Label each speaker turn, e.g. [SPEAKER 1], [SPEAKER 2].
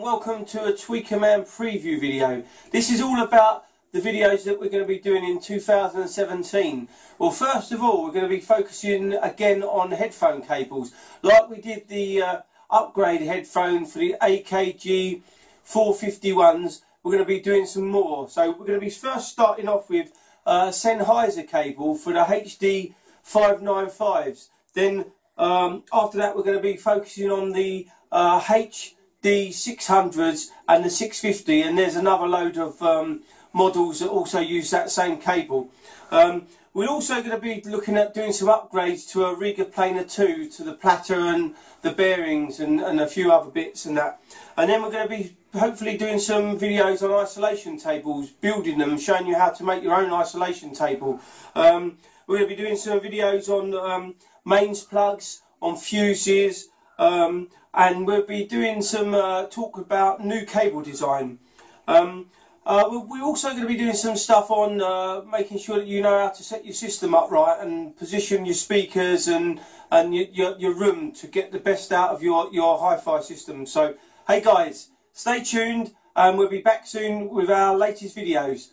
[SPEAKER 1] welcome to a Tweaker Man preview video. This is all about the videos that we're going to be doing in 2017. Well first of all we're going to be focusing again on headphone cables like we did the uh, upgrade headphone for the AKG 451s we're going to be doing some more. So we're going to be first starting off with uh, Sennheiser cable for the HD 595s. Then um, after that we're going to be focusing on the uh, HD 600s and the 650 and there's another load of um, models that also use that same cable. Um, we're also going to be looking at doing some upgrades to a Rega Planar 2 to the platter and the bearings and, and a few other bits and that. And then we're going to be hopefully doing some videos on isolation tables, building them, showing you how to make your own isolation table. Um, we're going to be doing some videos on um, mains plugs, on fuses, um, and we'll be doing some uh, talk about new cable design. Um, uh, we're also going to be doing some stuff on uh, making sure that you know how to set your system up right and position your speakers and and your, your, your room to get the best out of your, your hi-fi system. So, hey guys, stay tuned and we'll be back soon with our latest videos.